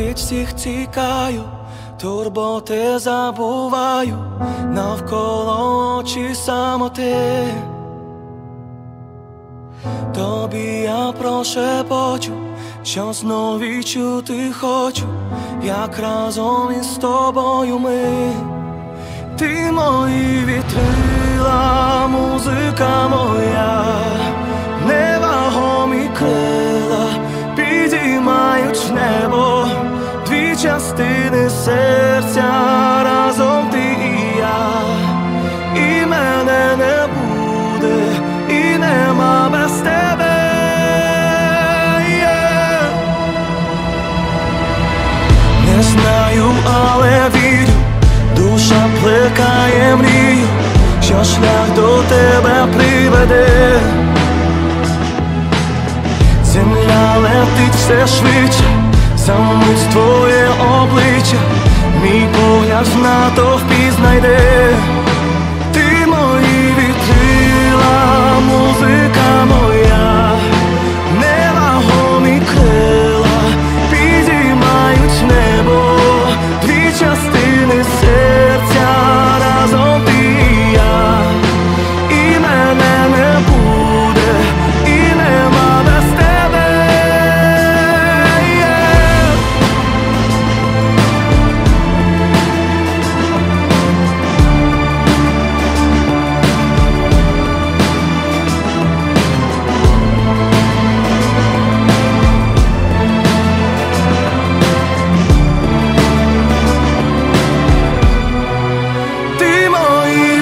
від всіх тікаю, турботи забуваю, навколо очі самоти. Тобі я прошепочу, що знов відчути хочу, як разом із тобою ми. Ти мої вітрила, музика моя, душа мрій, що шлях до тебе приведе. Земля летить все швидше, замить твоє обличчя, мій погляд в впізнайде. знайде. もいる